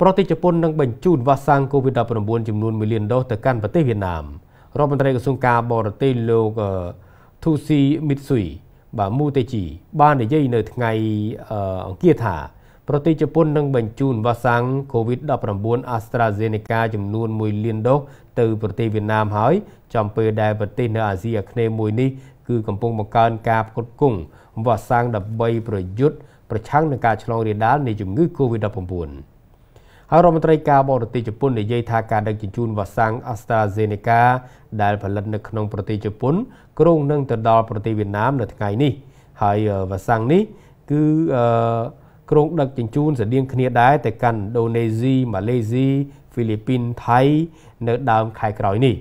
ប្រទេសជប៉ុននឹងបញ្ជូនវ៉ាក់សាំង COVID-19 ចំនួន1លានដូសទៅកាន់ប្រទេសវៀតណាមរដ្ឋមន្ត្រីក្រសួងការបរទេសលោកទូស៊ីមីតស៊ុយបាទមូតេជីបាននិយាយនៅថ្ងៃអង្គារថាប្រទេសជប៉ុននឹងបញ្ជូនវ៉ាក់សាំង COVID-19 AstraZeneca ចំនួន1លានដូសទៅប្រទេសវៀតណាមហើយចំពេលដែលប្រទេសនៅអាស៊ីអាគ្នេយ៍មួយនេះគឺកំពុងបង្កើនការផ្គត់ផ្គង់វ៉ាក់សាំងដើម្បីប្រយុទ្ធប្រឆាំងនឹងការឆ្លងរាលដាលនៃជំងឺ COVID-19 ហើយរដ្ឋមន្ត្រីការបរទេសជប៉ុននិយាយថាការដឹកជញ្ជូនវ៉ាក់សាំង AstraZeneca ដែលផលិតនៅក្នុងប្រទេសជប៉ុនគ្រោងនឹងទៅដល់ប្រទេសវៀតណាមនៅថ្ងៃនេះហើយវ៉ាក់សាំងនេះគឺអឺគ្រោងដឹកជញ្ជូនស្តៀងគ្នាដែរទៅកាន់ឥណ្ឌូនេស៊ីម៉ាឡេស៊ីហ្វីលីពីនថៃនៅដើមខែក្រោយនេះ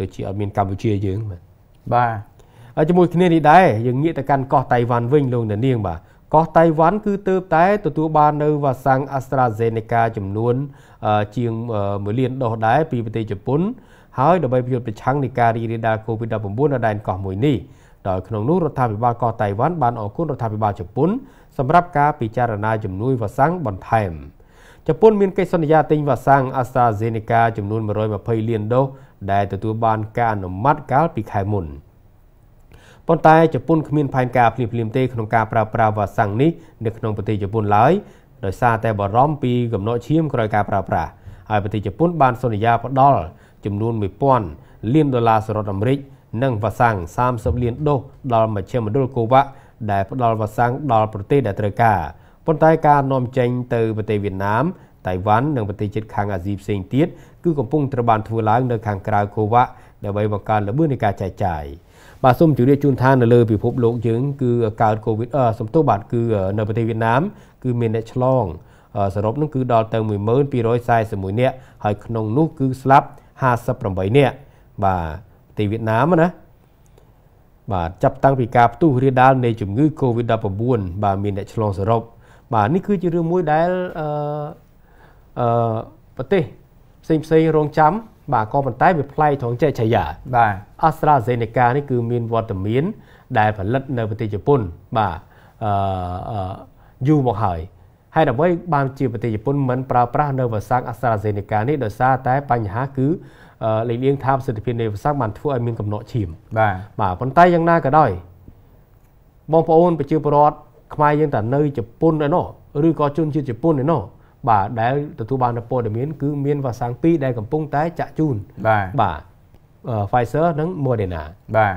ដូចជាអត់មានកម្ពុជាយើងបាទបាទជាមួយគ្នានេះដែរយើងងាកទៅកាន់កោះតៃវ៉ាន់វិញលោកនាងបាទ កោះតៃវ៉ាន់គឺទើបតែទទួលបាននៅវ៉ាសាំង AstraZeneca ចំនួនជាង1លានដូសដែរពីប្រទេសជប៉ុនហើយដើម្បីប្រយុទ្ធប្រឆាំងនឹងការរីករាលដាល COVID-19 នៅដែនកោះមួយនេះដោយក្នុងនោះរដ្ឋាភិបាលកោះតៃវ៉ាន់បានអរគុណរដ្ឋាភិបាលជប៉ុនសម្រាប់ការពិចារណាជំនួយវ៉ាសាំងបន្ថែមជប៉ុនមានកិច្ចសន្យាទិញវ៉ាសាំង AstraZeneca ចំនួន120លានដូសដែលទទួលបានការអនុម័តកាលពីខែមុន។ ប៉ុន្តែជប៉ុនគ្មានផែនការភ្លាមៗទេក្នុងការប្រើប្រាស់វ៉ាក់សាំងនេះនៅក្នុងប្រទេសជប៉ុនឡើយដោយសារតែបារម្ភពីកំណត់ឈាមក្រោយការប្រើប្រាស់ហើយប្រទេសជប៉ុនបានសន្យាផ្ដល់ចំនួន1000លានដុល្លារសហរដ្ឋអាមេរិកនិងវ៉ាក់សាំង30លានដូសដល់មជ្ឈមណ្ឌលកូវ៉ាដែលផ្ដល់វ៉ាក់សាំងដល់ប្រទេសដែលត្រូវការប៉ុន្តែការនាំចេញទៅប្រទេសវៀតណាមតៃវ៉ាន់និងប្រទេសជិតខាងអាស៊ីផ្សេងទៀតគឺកំពុងត្រូវបានធ្វើឡើងនៅខាងក្រៅកូវ៉ា ដើម្បីបង្កើនល្បឿននៃការចែកចាយ។បាទសូមជម្រាបជូនថានៅលើពិភពលោកយើងគឺកើតកូវីដអឺសំទោសបាទគឺនៅប្រទេសវៀតណាមគឺមានអ្នកឆ្លងសរុបនោះគឺដល់ទៅ12241នាក់ហើយក្នុងនោះគឺស្លាប់58នាក់បាទប្រទេសវៀតណាមណាបាទចាប់តាំងពីការផ្ទុះរាលដាលនៃជំងឺ Covid-19 បាទមានអ្នកឆ្លងសរុបបាទនេះគឺជារឿងមួយដែលអឺអឺប្រទេសផ្សេងផ្សេងរងចាំ បាទក៏ប៉ុន្តែវាប្លែកត្រង់ចេះឆាយាបាទ AstraZeneca នេះគឺមានវត្តមានដែលផលិតនៅប្រទេសជប៉ុនបាទអឺយូរមកហើយហើយដើម្បីបានជាប្រទេសជប៉ុនមិនប្រើប្រាស់នៅវ៉ាក់សាំង AstraZeneca នេះដោយសារតែបញ្ហាគឺលេខលៀងថាប្រសិទ្ធភាពនៃវ៉ាក់សាំងបានធ្វើឲ្យមានកំណត់ឈាមបាទបាទប៉ុន្តែយ៉ាងណាក៏ដោយបងប្អូនប្រជាពលរដ្ឋខ្មែរយើងតែនៅជប៉ុនឯណោះឬក៏ជនជាតិជប៉ុនឯណោះ បាទដែលទទួលបានព័ត៌មានគឺមានវ៉ាក់សាំង2ដែលកំពុងតែចាក់ជូនបាទបាទ Pfizer និង Moderna បាទ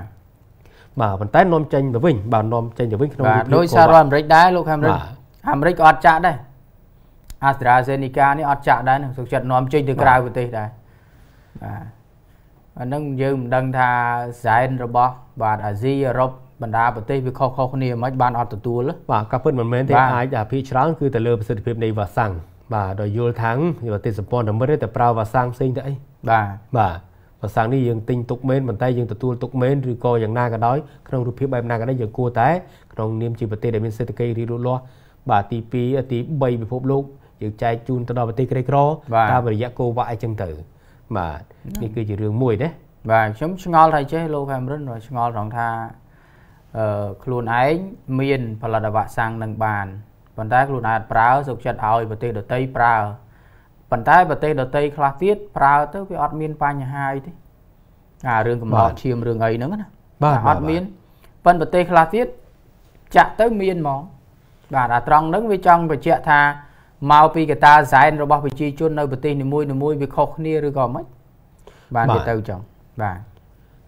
បាទប៉ុន្តែនាំចេញទៅវិញបាទនាំចេញទៅវិញក្នុងបាទដោយសាររដ្ឋអាមេរិកដែរលោកអាមេរិកអាមេរិកក៏អត់ចាក់ដែរ AstraZeneca នេះអត់ចាក់ដែរនឹងសុខចិត្តនាំចេញទៅក្រៅប្រទេសដែរបាទអានឹងយើងមិនដឹងថាសែនរបស់បាទអាស៊ីអឺរ៉ុបបណ្ដាប្រទេសវាខុសៗគ្នាមិនបានអត់ទទួលបាទក៏ពិតមិនមែនទេអាចអាភិច្រើនគឺទៅលើប្រសិទ្ធភាពនៃវ៉ាក់សាំង បាទដោយយល់ថាងប្រទេសសម្ព័ន្ធអាមេរិកតែប្រើវ៉ាក់សាំងផ្សេងទៅអីបាទបាទវ៉ាក់សាំងនេះយើងទិញទុកមែនប៉ុន្តែយើងទទួលទុកមែនឬក៏យ៉ាងណាក៏ដោយក្នុងរូបភាពបែបណាក៏ដោយយើងគួរតែក្នុងនាមជាប្រទេសដែលមានសេដ្ឋកិច្ចរីកលូតលាស់បាទទី2ទី3ពិភពលោកយើងចែកជូនទៅដល់ប្រទេសក្រីក្រតាមរយៈកូវ៉ាអីចឹងទៅបាទនេះគឺជារឿងមួយណាបាទខ្ញុំឆ្ងល់ថាចេះលោកហាមរិនឆ្ងល់ត្រង់ថាអឺខ្លួនឯងមានផលិតវ៉ាក់សាំងនឹងបាន ប៉ុន្តែខ្លួនឯងប្រើសុខចិត្តឲ្យប្រទេសដទៃប្រើប៉ុន្តែប្រទេសដទៃខ្លះទៀតប្រើទៅវាអត់មានបញ្ហាអីទេអារឿងកំណត់ឈាមរឿងអីហ្នឹងណាបាទអត់មានប៉ុន្តែប្រទេសខ្លះទៀតចាក់ទៅមានហ្មងបាទអាត្រង់ហ្នឹងវាចង់បញ្ជាក់ថាមកពីកតាសែនរបស់ប្រជាជននៅប្រទេសនីមួយៗវាខុសគ្នាឬក៏មិនបានវាទៅចឹងបាទ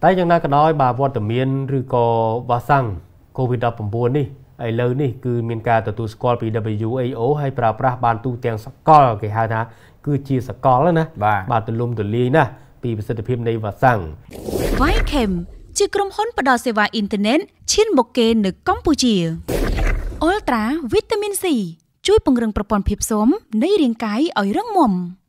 តែយ៉ាងណាក៏ដោយបាទវត្តមានឬក៏វ៉ាក់សាំង COVID-19 នេះ ឥឡូវនេះគឺមានការទទួលស្គាល់ពី WHO ហើយប្រើប្រាស់បានទូទាំងសកលគេហៅថាគឺជាសកលណាបាទទូលំទូលាយណាស់ពីប្រសិទ្ធភាពនៃវ៉ាក់សាំង Vichem ជាក្រុមហ៊ុនផ្ដល់សេវាអ៊ីនធឺណិតឈានមុខគេនៅកម្ពុជា Ultra Vitamin C ជួយពង្រឹងប្រព័ន្ធភាពស៊ាំនៃរាងកាយឲ្យរឹងមាំ។